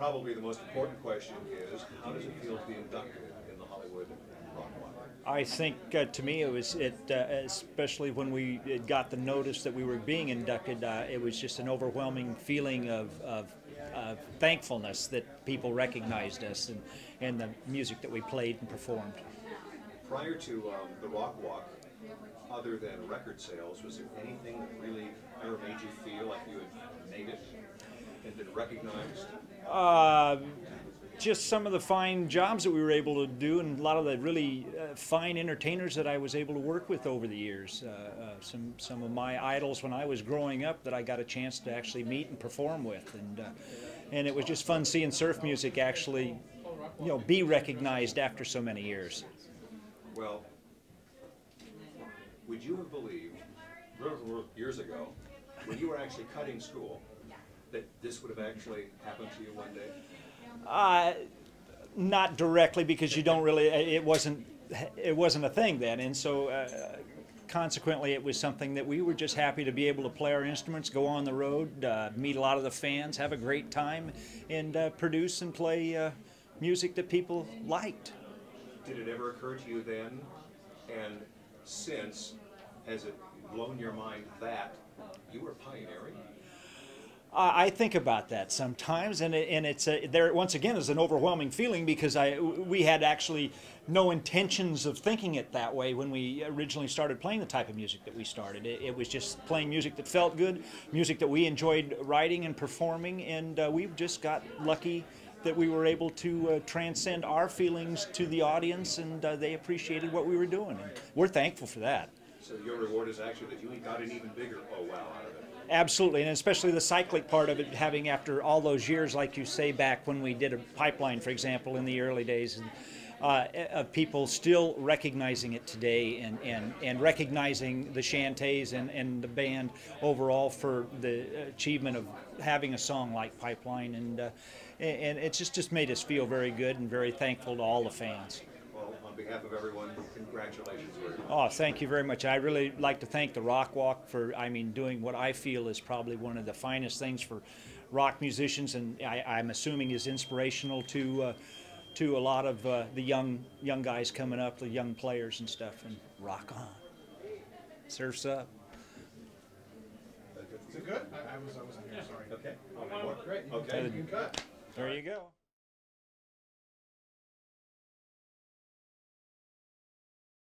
probably the most important question is, how does it feel to be inducted in the Hollywood Rock Walk? I think uh, to me it was it uh, especially when we got the notice that we were being inducted. Uh, it was just an overwhelming feeling of, of, thankfulness that people recognized us and, and the music that we played and performed. Prior to um, the Rock Walk, other than record sales, was there anything that really ever made you feel like you had made it and been recognized? Uh, just some of the fine jobs that we were able to do, and a lot of the really uh, fine entertainers that I was able to work with over the years. Uh, uh, some some of my idols when I was growing up that I got a chance to actually meet and perform with, and uh, and it was just fun seeing surf music actually, you know, be recognized after so many years. Well, would you have believed years ago, when you were actually cutting school, that this would have actually happened to you one day? Uh, not directly because you don't really. It wasn't. It wasn't a thing then, and so. Uh, consequently, it was something that we were just happy to be able to play our instruments, go on the road, uh, meet a lot of the fans, have a great time, and uh, produce and play uh, music that people liked. Did it ever occur to you then, and since, has it blown your mind that you were pioneering? I think about that sometimes, and, it, and it's a, there once again is an overwhelming feeling because I we had actually no intentions of thinking it that way when we originally started playing the type of music that we started. It, it was just playing music that felt good, music that we enjoyed writing and performing, and uh, we just got lucky that we were able to uh, transcend our feelings to the audience, and uh, they appreciated what we were doing. And we're thankful for that. So your reward is actually that you got an even bigger oh wow out of it. Absolutely, and especially the cyclic part of it, having after all those years, like you say, back when we did a pipeline, for example, in the early days, and uh, of people still recognizing it today and, and, and recognizing the Chantays and, and the band overall for the achievement of having a song like Pipeline. And, uh, and it's just, just made us feel very good and very thankful to all the fans behalf of everyone, congratulations. Oh, thank you very much. I really like to thank the Rock Walk for, I mean, doing what I feel is probably one of the finest things for rock musicians, and I, am assuming is inspirational to uh, to a lot of uh, the young young guys coming up, the young players and stuff. And rock on, surfs up. Is it good? I, I was I wasn't here. Sorry. Okay. Oh, great. Okay. You can cut. There you go.